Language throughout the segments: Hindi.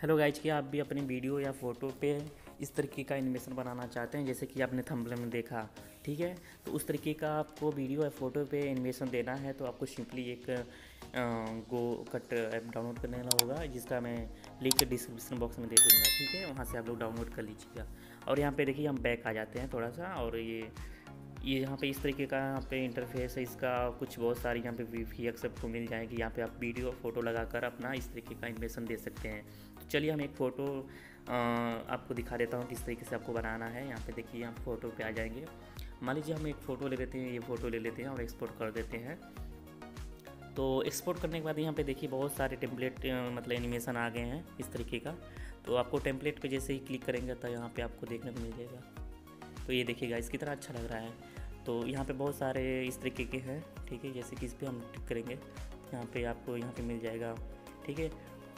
हेलो गाइज़ क्या आप भी अपनी वीडियो या फ़ोटो पे इस तरीके का एनिमेशन बनाना चाहते हैं? जैसे कि आपने थंबनेल में देखा, ठीक है? तो उस तरीके का आपको वीडियो या फ़ोटो पे एनिमेशन देना है तो आपको सिंपली एक गो कट ऐप डाउनलोड करने वाला होगा, जिसका मैं लिंक डिस्क्रिप्शन बॉक्स में दे दूँगा, ठीक है? वहाँ से आप लोग डाउनलोड कर लीजिएगा। और यहाँ पे देखिए, हम बैक आ जाते हैं थोड़ा सा, और ये ये यहाँ पे इस तरीके का यहाँ पे इंटरफेस है, इसका कुछ बहुत सारी यहाँ पे वी वी आपको मिल जाएगी। यहाँ पे आप वीडियो और फ़ोटो लगाकर अपना इस तरीके का एनिमेशन दे सकते हैं। तो चलिए हम एक फ़ोटो आपको दिखा देता हूँ किस तरीके से आपको बनाना है। यहाँ पे देखिए हम फ़ोटो पे आ जाएँगे। मान लीजिए हम एक फ़ोटो ले लेते हैं, ये फ़ोटो ले लेते हैं और एक्सपोर्ट कर देते हैं। तो एक्सपोर्ट करने के बाद यहाँ पे देखिए बहुत सारे टेम्पलेट मतलब एनिमेशन आ गए हैं इस तरीके का। तो आपको टेम्पलेट पे जैसे ही क्लिक करेंगे तो यहाँ पे आपको देखने को मिल जाएगा। तो ये देखिएगा इस तरह अच्छा लग रहा है। तो यहाँ पे बहुत सारे इस तरीके के हैं, ठीक है, जैसे कि इस पर हम टिक करेंगे। यहाँ पे आपको यहाँ पे मिल जाएगा, ठीक है,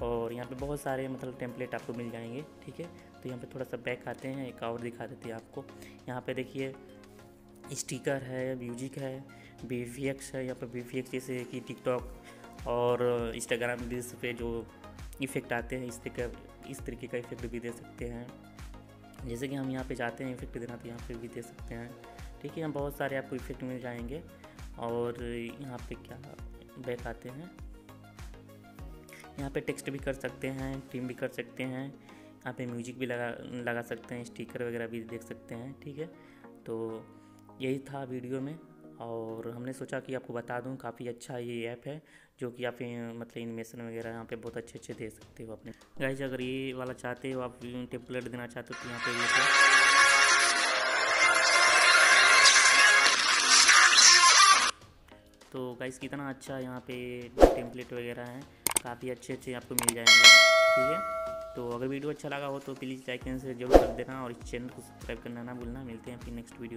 और यहाँ पे बहुत सारे मतलब टेम्पलेट आपको मिल जाएँगे, ठीक है। तो यहाँ पे थोड़ा सा बैक आते हैं, एक और दिखा देते हैं आपको। यहाँ पे देखिए स्टिकर है म्यूज़िक है बी है, यहाँ पर बी जैसे कि टिकटॉक और इंस्टाग्राम रील्स पे जो इफ़ेक्ट आते हैं, इस तरीके इस तरीके का इफ़ेक्ट भी दे सकते हैं। जैसे कि हम यहाँ पे जाते हैं, इफ़ेक्ट देना तो यहाँ पे भी दे सकते हैं। ठीक है यहाँ बहुत सारे आपको इफ़ेक्ट मिल जाएँगे। और यहाँ पे क्या बैक आते हैं। यहाँ पे टेक्स्ट भी कर सकते हैं टीम भी कर सकते हैं। यहाँ पे म्यूज़िक भी लगा लगा सकते हैं, स्टिकर वगैरह भी देख सकते हैं। ठीक है तो यही था वीडियो में। और हमने सोचा कि आपको बता दूँ, काफ़ी अच्छा ये ऐप है, जो कि आप मतलब इन्वेशन वगैरह यहाँ पे बहुत अच्छे अच्छे दे सकते हो अपने। गाइज़ अगर ये वाला चाहते हो, आप टेम्पलेट देना चाहते हो तो यहाँ पे ये तो गाइस कितना अच्छा यहाँ पे टेम्पलेट वगैरह हैं। काफ़ी अच्छे अच्छे आपको मिल जाएँगे, ठीक है? तो अगर वीडियो अच्छा लगा हो तो प्लीज़ लाइक एंड से ज़रूर कर देना, और इस चैनल को सब्सक्राइब करना ना भूलना। मिलते हैं फिर नेक्स्ट वीडियो